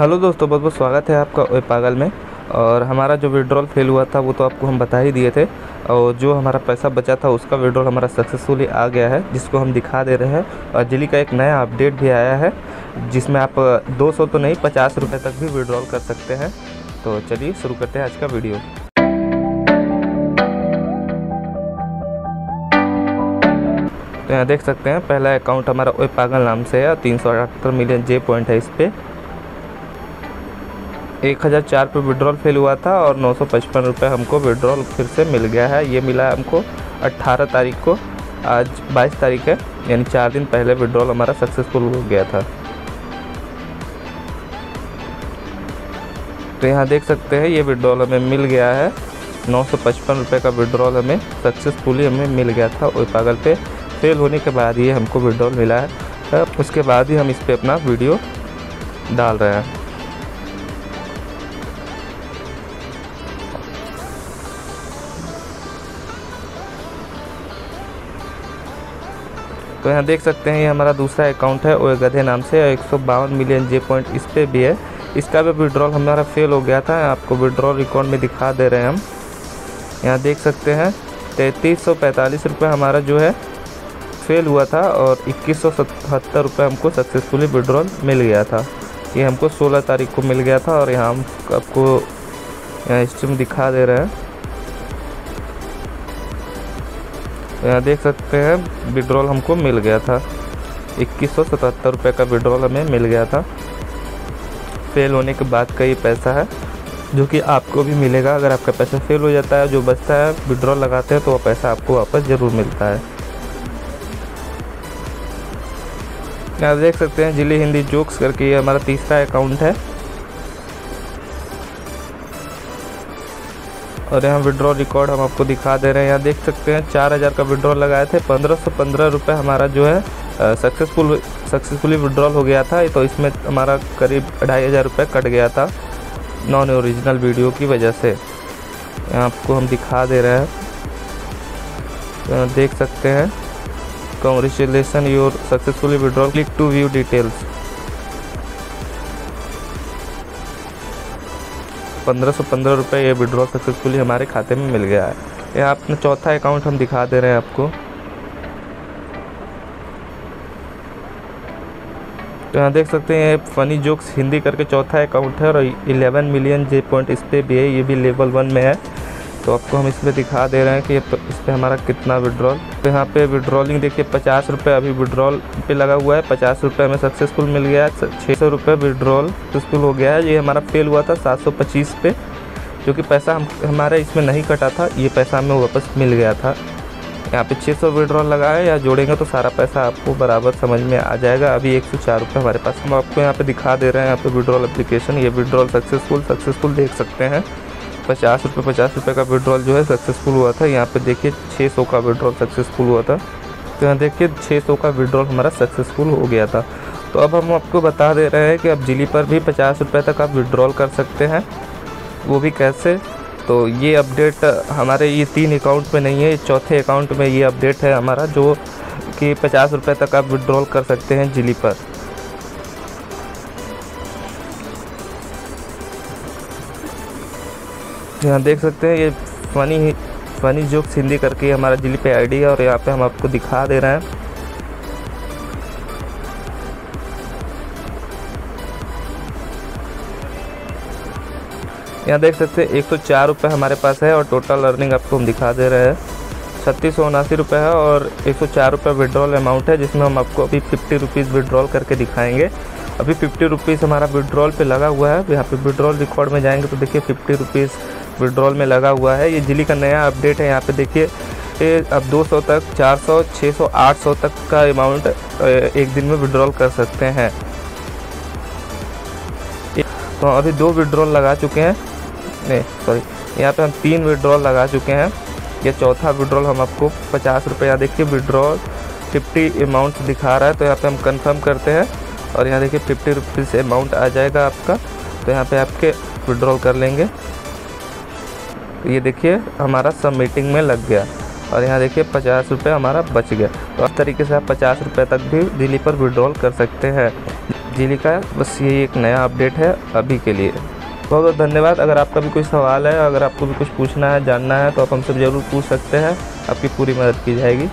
Hello दोस्तों, बहुत बहुत स्वागत है आपका ओए पागल में। और हमारा जो विड्रॉल फेल हुआ था, वो तो आपको हम बता ही दिए थे। और जो हमारा पैसा बचा था, उसका विड्रॉल हमारा सक्सेसफुली आ गया है, जिसको हम दिखा दे रहे हैं। और जिली का एक नया अपडेट भी आया है, जिसमें आप 200 तो नहीं, पचास रुपये तक भी विड्रॉल कर सकते हैं। तो चलिए शुरू करते हैं आज का वीडियो तो यहाँ देख सकते हैं, पहला अकाउंट हमारा ओए पागल नाम से है, तीन सौ अठहत्तर मिलियन जे पॉइंट है इस पर एक हज़ार चार पर विड्रॉल फेल हुआ था और नौ सौ पचपन रुपये हमको विड्रॉल फिर से मिल गया है। ये मिला है हमको अट्ठारह तारीख को। आज बाईस तारीख है, यानी चार दिन पहले विड्रॉल हमारा सक्सेसफुल हो गया था। तो यहाँ देख सकते हैं, ये विड्रॉल हमें मिल गया है। नौ सौ पचपन रुपये का विड्रॉल हमें सक्सेसफुली हमें मिल गया था। ओए पागल पे फेल होने के बाद ये हमको विड्रॉल मिला है। उसके बाद ही हम इस पर अपना वीडियो डाल रहे हैं। तो यहाँ देख सकते हैं, ये हमारा दूसरा अकाउंट है ओए गधे नाम से एक सौ बावन मिलियन जे पॉइंट इस पर भी है। इसका भी विड्रॉल हमारा फेल हो गया था, आपको विड्रॉल रिकॉर्ड में दिखा दे रहे हैं हम। यहाँ देख सकते हैं, तैंतीस सौ पैंतालीस रुपये हमारा जो है फेल हुआ था, और इक्कीस सौ सतहत्तर रुपये हमको सक्सेसफुली विड्रॉल मिल गया था। ये हमको सोलह तारीख को मिल गया था, और यहाँ हम आपको हिस्ट्री में दिखा दे रहे हैं। यहाँ देख सकते हैं विड्रॉल हमको मिल गया था। इक्कीस सौ सतहत्तर रुपये का विड्रॉल हमें मिल गया था। फेल होने के बाद का ये पैसा है, जो कि आपको भी मिलेगा। अगर आपका पैसा फेल हो जाता है, जो बचता है विड्रॉल लगाते हैं तो वो पैसा आपको वापस ज़रूर मिलता है। यहाँ देख सकते हैं, ज़िले हिंदी जोक्स करके ये हमारा तीसरा अकाउंट है। और यहाँ विड्रॉ रिकॉर्ड हम आपको दिखा दे रहे हैं। यहाँ देख सकते हैं, चार हज़ार का विड्रॉ लगाए थे, पंद्रह सौ पंद्रह रुपये हमारा जो है सक्सेसफुल सक्सेसफुली विड्रॉल हो गया था। तो इसमें हमारा करीब ढाई हज़ार रुपये कट गया था नॉन ओरिजिनल वीडियो की वजह से। यहाँ आपको हम दिखा दे रहे हैं। तो देख सकते हैं congratulation your successfully withdrawal click to view details पंद्रह सौ पंद्रह रुपये ये विड्रॉ सक्सेसफुली हमारे खाते में मिल गया है। ये अपना चौथा अकाउंट हम दिखा दे रहे हैं आपको। तो यहाँ देख सकते हैं फ़नी जोक्स हिंदी करके चौथा अकाउंट है और 11 मिलियन जे पॉइंट इस पर भी है, ये भी लेवल वन में है। तो आपको हम इसमें दिखा दे रहे हैं कि इस पर हमारा कितना विड्रॉल तो यहाँ पे विड्रॉलिंग देखिए, पचास रुपये अभी विड्रॉल पे लगा हुआ है। पचास रुपये हमें सक्सेसफुल मिल गया है। छः सौ रुपये विड्रॉल सक्सेसफुल हो गया है। ये हमारा फेल हुआ था सात सौ पच्चीस पे, जो कि पैसा हम हमारा इसमें नहीं कटा था। ये पैसा हमें वापस मिल गया था। यहाँ पे 600 सौ विड्रॉल लगा है या जोड़ेंगे तो सारा पैसा आपको बराबर समझ में आ जाएगा। अभी एक सौ चार रुपये हमारे पास। हम आपको यहाँ पे दिखा दे रहे हैं। यहाँ पे विड्रॉल एप्लीकेशन ये विड्रॉल सक्सेसफुल सक्सेसफुल देख सकते हैं। पचास रुपये पचास रुपये का विड्रॉल जो है सक्सेसफुल हुआ था। यहाँ पे देखिए छः सौ का विड्रॉल सक्सेसफुल हुआ था। तो यहाँ देखिए छः सौ का विड्रॉल हमारा सक्सेसफुल हो गया था। तो अब हम आपको बता दे रहे हैं कि अब जिली पर भी पचास रुपये तक आप विड्रॉल कर सकते हैं। वो भी कैसे? तो ये अपडेट हमारे ये तीन अकाउंट में नहीं है चौथे अकाउंट में ये अपडेट है हमारा, जो कि पचास रुपये तक आप विड्रॉल कर सकते हैं जिली पर। यहाँ देख सकते हैं, ये फ़नी फ़नी जोक्स हिंदी करके हमारा जिली पे आईडी है और यहाँ पे हम आपको दिखा दे रहे हैं। यहाँ देख सकते हैं, एक सौ चार रुपये हमारे पास है और टोटल अर्निंग आपको हम दिखा दे रहे हैं। छत्तीस सौ उनासी रुपये है और एक सौ चार रुपये विड्रॉल अमाउंट है, जिसमें हम आपको अभी फिफ्टी रुपीज़ विड्रॉल करके दिखाएँगे। अभी फिफ्टी रुपीज़ हमारा विड्रॉल पे लगा हुआ है। यहाँ पे विड्रॉल रिकॉर्ड में जाएँगे तो देखिए फिफ्टी रुपीज़ विड्रॉल में लगा हुआ है। ये जिली का नया अपडेट है। यहाँ पे देखिए अब 200 तक 400, 600, 800 तक का अमाउंट एक दिन में विड्रॉल कर सकते हैं। तो अभी दो विड्रॉल लगा चुके हैं। नहीं सॉरी यहाँ पे हम तीन विड्रॉल लगा चुके हैं। ये चौथा विड्रॉल हम आपको पचास रुपये देखिए विड्रॉल फिफ्टी अमाउंट दिखा रहा है। तो यहाँ पे हम कंफर्म करते हैं और यहाँ देखिए फिफ्टी रुपीज़ अमाउंट आ जाएगा आपका। तो यहाँ पे आपके विड्रॉल कर लेंगे। ये देखिए, हमारा सब मीटिंग में लग गया। और यहाँ देखिए, पचास रुपये हमारा बच गया। तो इस तरीके से आप पचास रुपये तक भी दिल्ली पर विड्रॉल कर सकते हैं। दिल्ली का बस यही एक नया अपडेट है अभी के लिए। बहुत बहुत धन्यवाद। अगर आपका भी कोई सवाल है, अगर आपको भी कुछ पूछना है, जानना है तो आप हमसे ज़रूर पूछ सकते हैं। आपकी पूरी मदद की जाएगी।